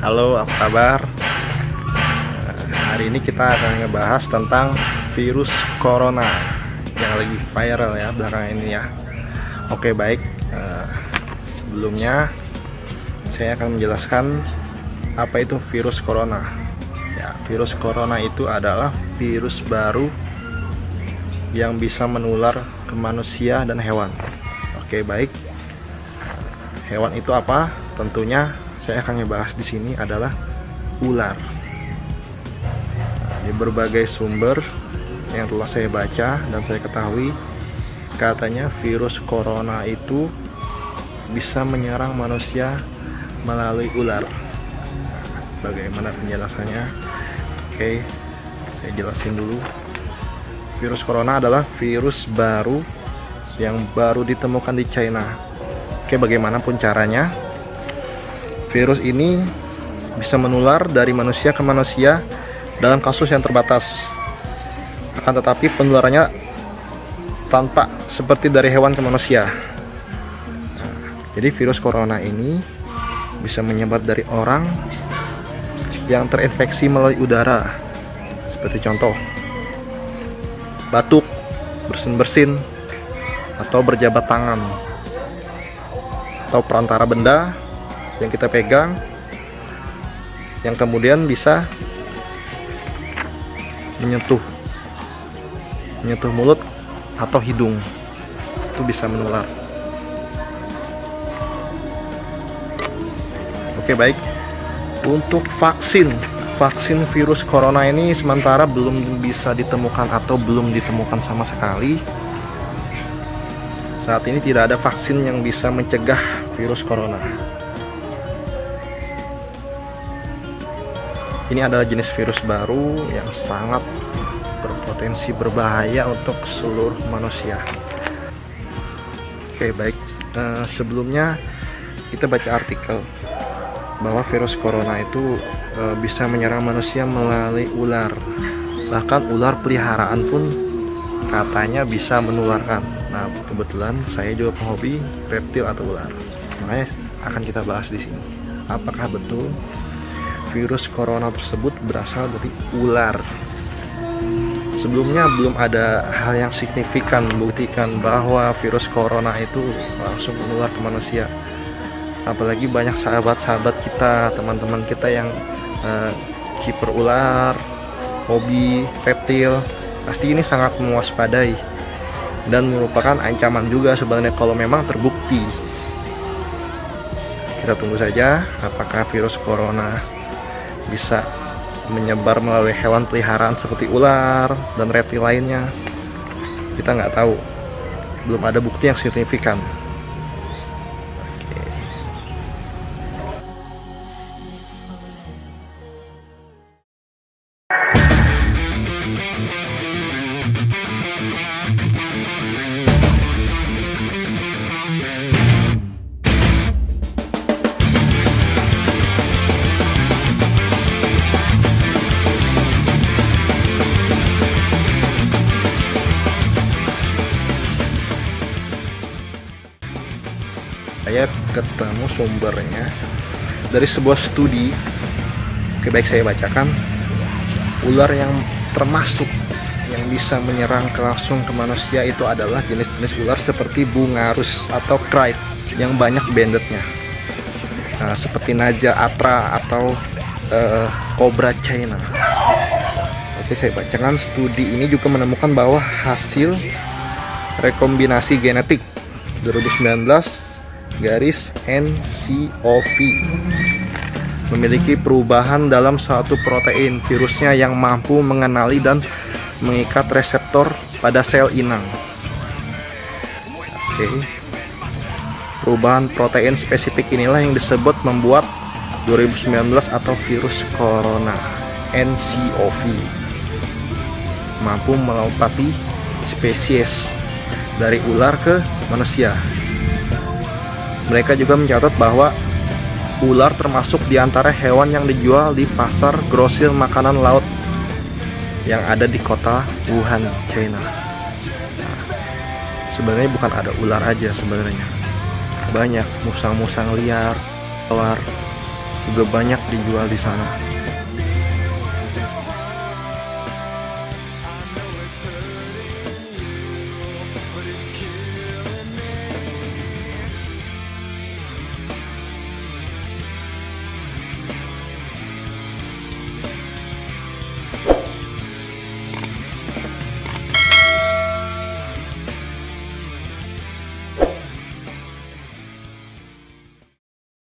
Halo, apa kabar? Nah, hari ini kita akan ngebahas tentang virus corona yang lagi viral ya belakangan ini ya. Oke, baik. Uh, sebelumnya saya akan menjelaskan apa itu virus corona. Ya, virus corona itu adalah virus baru yang bisa menular ke manusia dan hewan. Oke, baik. Hewan itu apa? Tentunya saya akan ngebahas di sini adalah ular. Nah, di berbagai sumber yang telah saya baca dan saya ketahui, katanya virus corona itu bisa menyerang manusia melalui ular. Bagaimana penjelasannya? Oke, saya jelasin dulu. Virus corona adalah virus baru yang baru ditemukan di China. Oke, bagaimanapun caranya, virus ini bisa menular dari manusia ke manusia dalam kasus yang terbatas. Akan tetapi penularannya tanpa seperti dari hewan ke manusia. Nah, jadi virus corona ini bisa menyebar dari orang yang terinfeksi melalui udara. Seperti contoh, batuk, bersin-bersin, atau berjabat tangan, atau perantara benda yang kita pegang yang kemudian bisa menyentuh menyentuh mulut atau hidung. Itu bisa menular. Oke baik. Untuk vaksin vaksin virus corona ini sementara belum bisa ditemukan atau belum ditemukan sama sekali. Saat ini tidak ada vaksin yang bisa mencegah virus corona ini adalah jenis virus baru yang sangat berpotensi berbahaya untuk seluruh manusia. Oke baik. Uh, sebelumnya kita baca artikel bahwa virus corona itu uh, bisa menyerang manusia melalui ular. Bahkan ular peliharaan pun katanya bisa menularkan. Nah kebetulan saya juga penghobi reptil atau ular. Makanya akan kita bahas di sini. Apakah betul virus corona tersebut berasal dari ular. Sebelumnya belum ada hal yang signifikan membuktikan bahwa virus corona itu langsung menular ke manusia. Apalagi banyak sahabat-sahabat kita, teman-teman kita yang uh, kiper ular, hobi reptil, pasti ini sangat mewaspadai dan merupakan ancaman juga sebenarnya kalau memang terbukti. Kita tunggu saja apakah virus corona bisa menyebar melalui hewan peliharaan seperti ular dan reptil lainnya. Kita nggak tahu. Belum ada bukti yang signifikan ketemu sumbernya dari sebuah studi. Oke baik saya bacakan. Ular yang termasuk yang bisa menyerang langsung ke manusia itu adalah jenis-jenis ular seperti bungarus atau krait yang banyak bandetnya nah, seperti naja atra atau uh, china. Oke saya bacakan. Studi ini juga menemukan bahwa hasil rekombinasi genetik 2019 garis NCOV memiliki perubahan dalam suatu protein virusnya yang mampu mengenali dan mengikat reseptor pada sel inang. Oke. Perubahan protein spesifik inilah yang disebut membuat 2019 atau virus corona NCOV mampu melompati spesies dari ular ke manusia mereka juga mencatat bahwa ular termasuk di antara hewan yang dijual di pasar grosir makanan laut yang ada di kota Wuhan, China. Nah, sebenarnya bukan ada ular aja sebenarnya. Banyak musang-musang liar, ular juga banyak dijual di sana